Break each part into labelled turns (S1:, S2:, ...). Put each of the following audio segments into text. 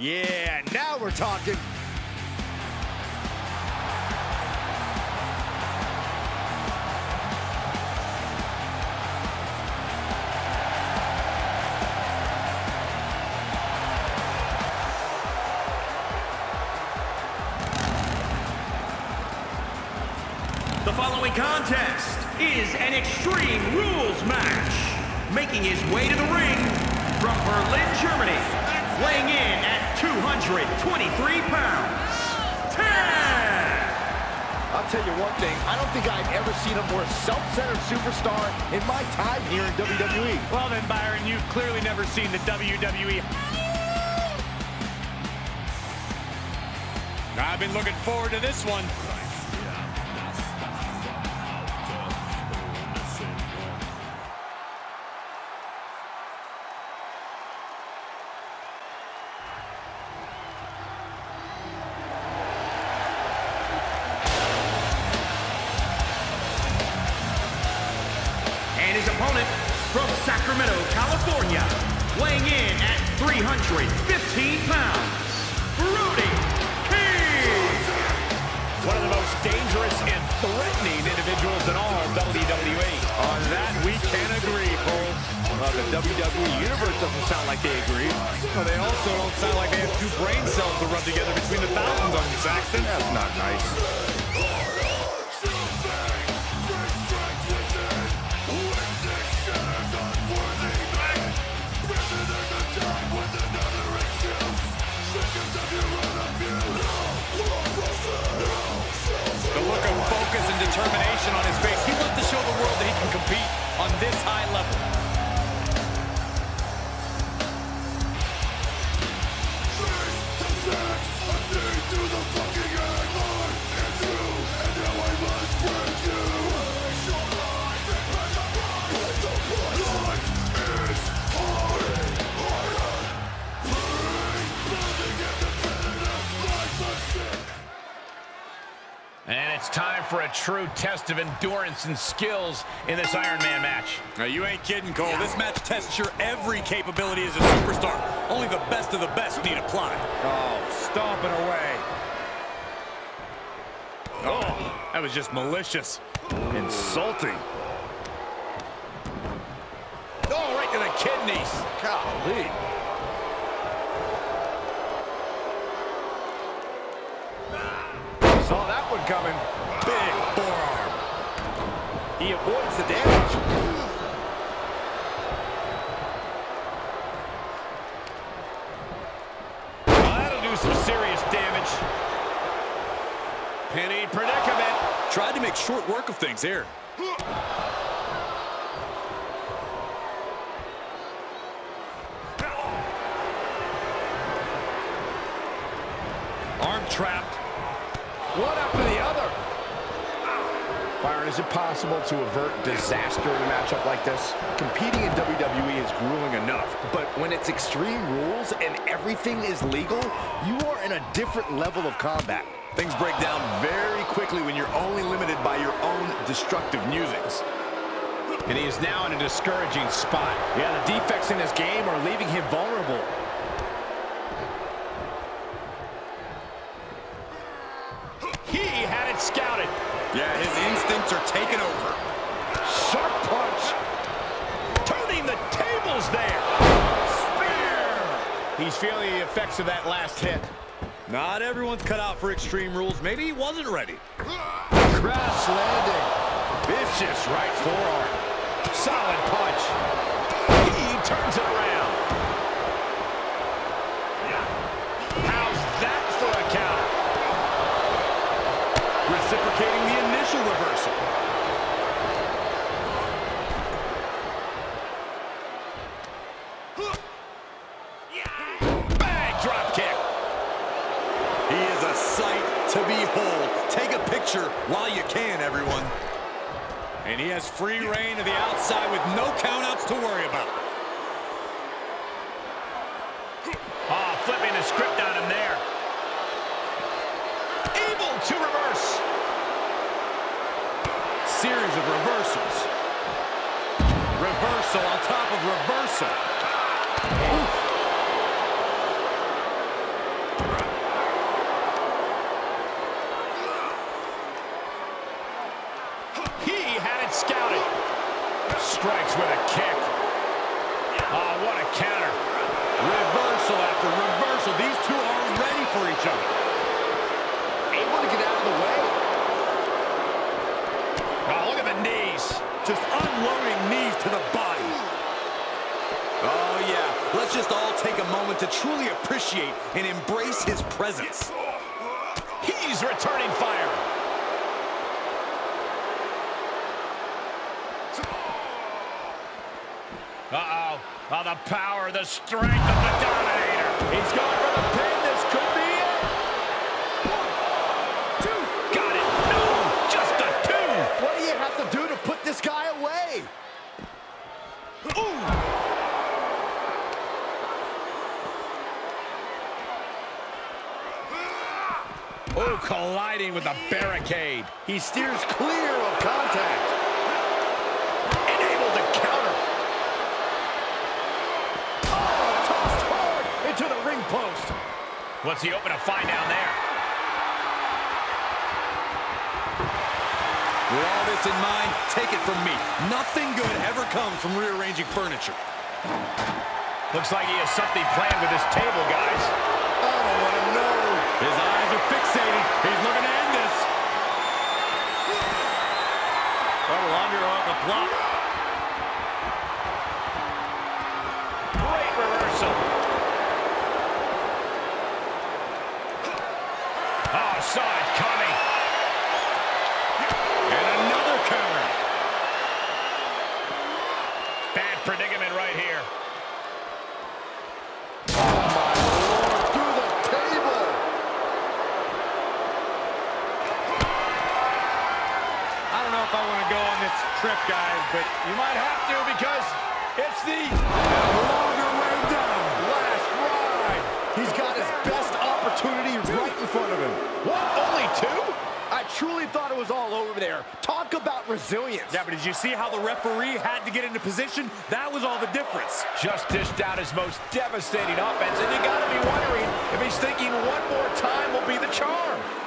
S1: Yeah, now we're talking.
S2: The following contest is an Extreme Rules match. Making his way to the ring from Berlin, Germany, weighing in at 223 pounds, Taz!
S1: I'll tell you one thing, I don't think I've ever seen a more self-centered superstar in my time here in WWE.
S3: Well then, Byron, you've clearly never seen the WWE. I've been looking forward to this one.
S2: California, weighing in at 315 pounds, Brody King!
S3: One of the most dangerous and threatening individuals in all WWE. On that, we can agree, Cole.
S1: Well, the WWE Universe doesn't sound like they agree.
S3: Well, they also don't sound like they have two brain cells to rub together between the thousands of them, Saxton.
S1: That's not nice.
S3: Determination on his face. He wants to show the world that he can compete on this high level.
S4: For a true test of endurance and skills in this Iron Man match.
S3: Now, you ain't kidding, Cole. This match tests your every capability as a superstar. Only the best of the best need apply.
S1: Oh, stomping away.
S3: Oh, that was just malicious.
S1: Insulting.
S3: Oh, right to the kidneys.
S1: Golly. Saw that one coming.
S3: Big forearm.
S1: He avoids the damage.
S3: Well, that'll do some serious damage. Penny predicament. Tried to make short work of things here. Arm trapped.
S1: One after the other. Byron, is it possible to avert disaster in a matchup like this? Competing in WWE is grueling enough, but when it's extreme rules and everything is legal, you are in a different level of combat.
S3: Things break down very quickly when you're only limited by your own destructive musings.
S4: And he is now in a discouraging spot.
S1: Yeah, the defects in his game are leaving him vulnerable.
S4: He had it scouted.
S3: Yeah, his instincts are taking over.
S1: Sharp punch.
S4: Turning the tables there. Spear.
S1: He's feeling the effects of that last hit.
S3: Not everyone's cut out for extreme rules. Maybe he wasn't ready.
S1: Crash landing. Vicious right forearm. Solid punch.
S4: He turns it around.
S3: Free reign to the outside with no countouts to worry about.
S4: Ah, flipping the script on him there. Able to reverse.
S3: Series of reversals. Reversal on top of reversal.
S4: get scouted. Strikes with a kick. Oh, what a counter.
S3: Reversal after reversal. These two are ready for each other.
S1: Able to get out of the way.
S4: Oh, look at the knees.
S3: Just unloading knees to the body. Oh, yeah. Let's just all take a moment to truly appreciate and embrace his presence.
S4: He's returning fire. Uh-oh. Oh, the power, the strength of the Dominator.
S1: He's going for the pin. This could be it.
S4: One, Two. Got it. No, just a two.
S1: What do you have to do to put this guy away?
S4: Ooh. Oh, colliding with a barricade.
S1: He steers clear of contact. And to counter. Oh, tossed hard into the ring post.
S4: What's he open to find down there?
S3: With all this in mind, take it from me. Nothing good ever comes from rearranging furniture.
S4: Looks like he has something planned with this table, guys.
S1: Oh, what a no.
S3: His eyes are fixated. He's looking to end this. Double under on the block.
S4: Because it's the
S3: longer way down.
S1: Last ride. He's got his best opportunity right in front of him.
S4: what? Only two?
S1: I truly thought it was all over there. Talk about resilience.
S3: Yeah, but did you see how the referee had to get into position? That was all the difference.
S4: Just dished out his most devastating offense, and you got to be wondering if he's thinking one more time will be the charm.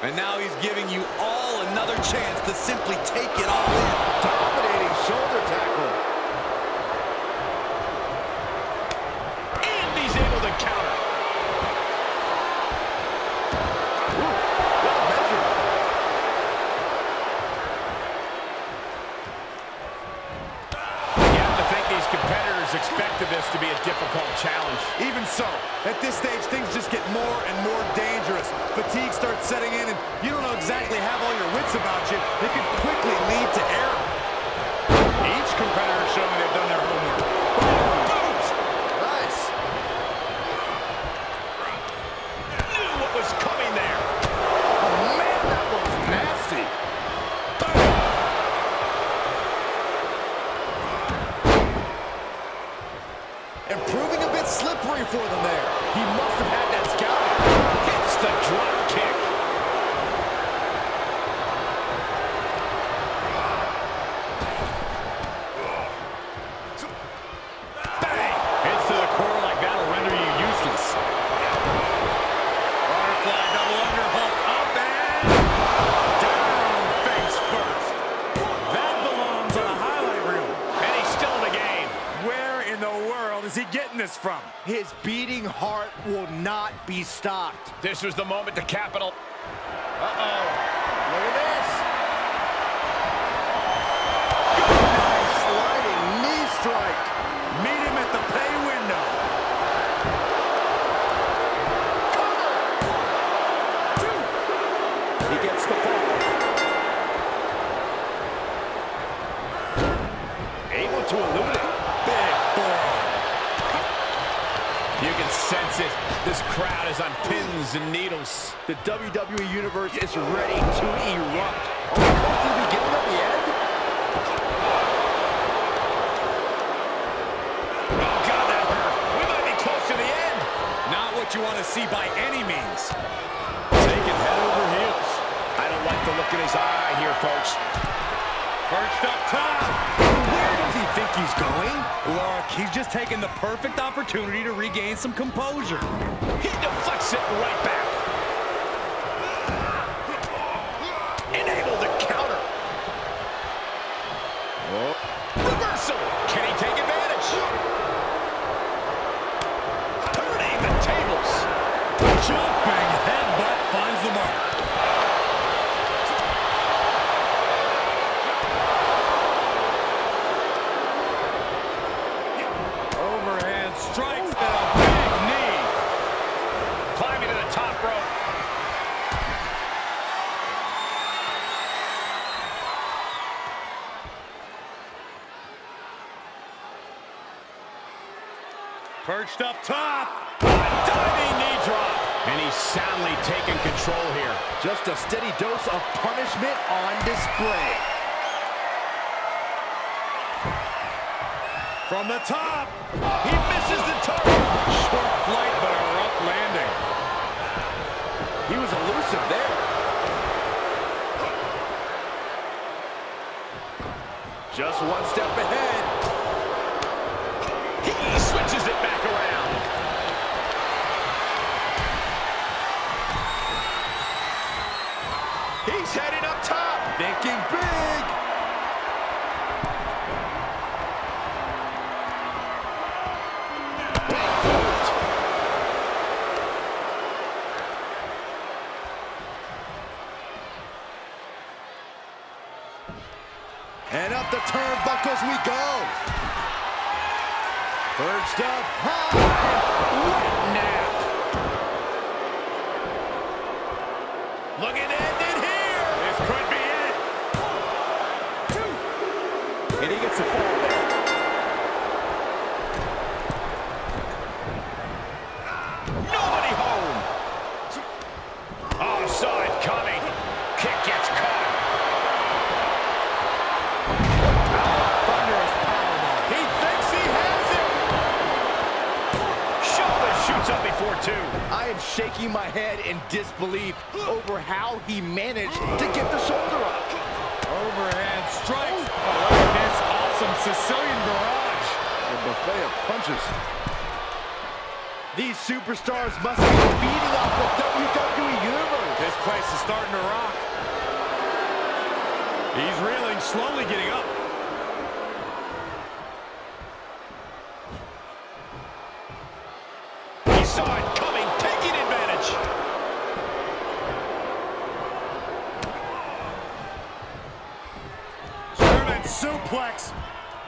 S3: And now he's giving you all another chance to simply take it all in.
S4: This
S5: from?
S1: His beating heart will not be stopped.
S4: This was the moment to capital.
S1: Uh-oh. Look at this. Nice sliding knee strike.
S5: Meet him at the pay window.
S1: He gets the fall. Able to elude it.
S3: Big forearm.
S4: You can sense it. This crowd is on pins and needles.
S1: The WWE Universe is ready to erupt. Oh, Are we close to the beginning of the end?
S4: Oh, God, that hurt. We might be close to the end.
S3: Not what you want to see by any means. Taking head over heels.
S1: I don't like the look in his eye here, folks.
S3: Perched up top.
S1: He's going?
S3: Look, he's just taking the perfect opportunity to regain some composure.
S4: He deflects it right back.
S3: Up top.
S4: Diving knee drop. And he's soundly taking control here.
S1: Just a steady dose of punishment on display.
S3: From the top.
S4: He misses the target.
S3: Short flight, but
S1: And up the turnbuckles we go. First up high. Nap.
S4: Looking to end it here.
S3: This could be it. Two.
S1: And he gets the fall am shaking my head in disbelief over how he managed to get the shoulder up.
S3: Overhand strike. Oh, look at this awesome Sicilian barrage.
S1: A buffet of punches. These superstars must be feeding off the WWE Universe.
S3: This place is starting to rock. He's reeling, slowly getting up.
S4: He saw it
S3: suplex.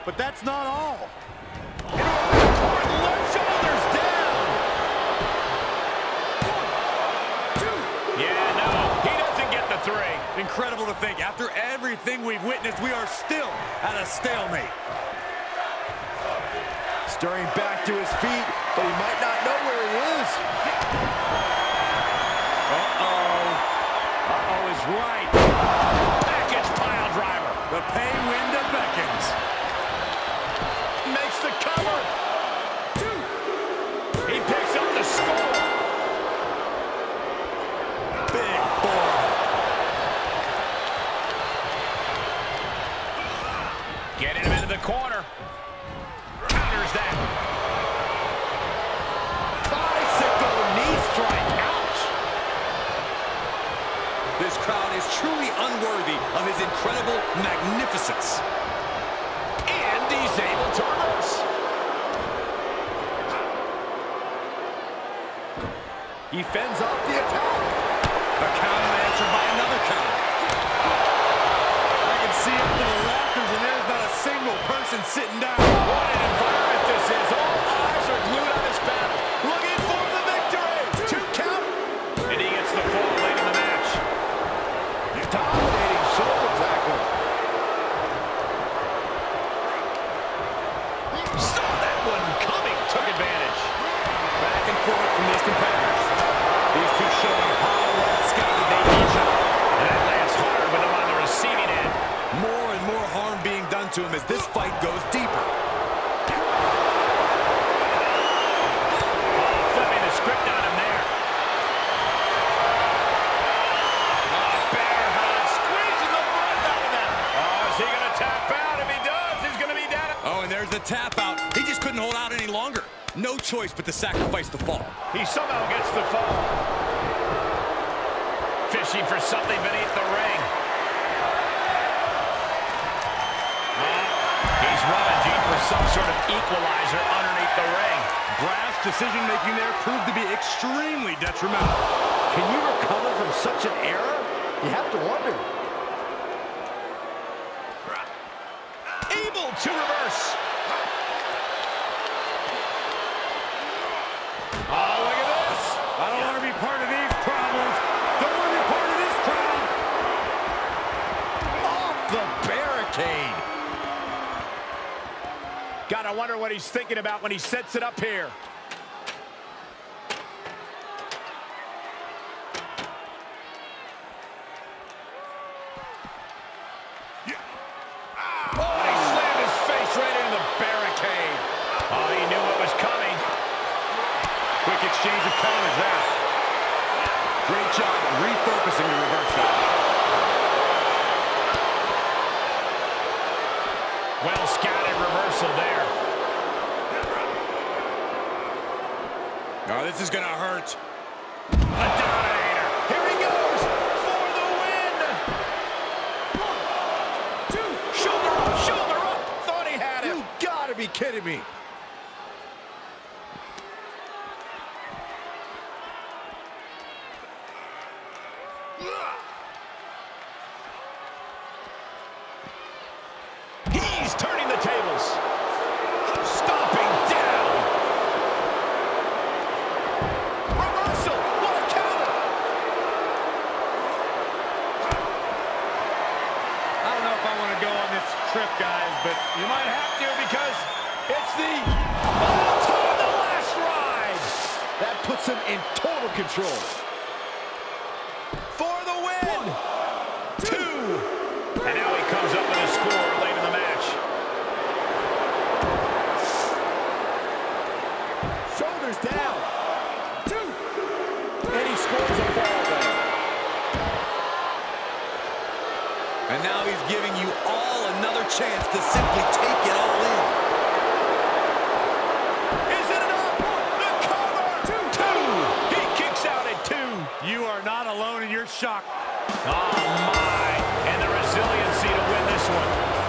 S3: But that's not all.
S4: Left shoulders down. Yeah, no, he doesn't get the three.
S3: Incredible to think, after everything we've witnessed, we are still at a stalemate.
S1: Stirring back to his feet, but he might not know where he is.
S6: This crowd is truly unworthy of his incredible magnificence.
S4: And he's able to reverse.
S1: He fends off the attack.
S3: A counter answered by another counter. I can see up to the rafters, and there's not a single person sitting down.
S4: What an environment out. He
S6: just couldn't hold out any longer. No choice but to sacrifice the fall.
S4: He somehow gets the fall. Fishing for something beneath the ring. He's rummaging for some sort of equalizer underneath the ring.
S3: Brass decision-making there proved to be extremely detrimental.
S1: Can you recover from such an error? You have to wonder.
S4: Able to reverse.
S3: Oh, look at this. I don't want to be part of these problems. Don't want to be part of this crowd.
S1: Off the barricade.
S4: Gotta wonder what he's thinking about when he sets it up here.
S1: shoulders down. Two. And he scores a fall down.
S3: And now he's giving you all another chance to simply take it all in.
S4: Is it enough? The cover. Two. two. He kicks out at two.
S5: You are not alone in your shock.
S4: Oh, my. And the resiliency to win this one.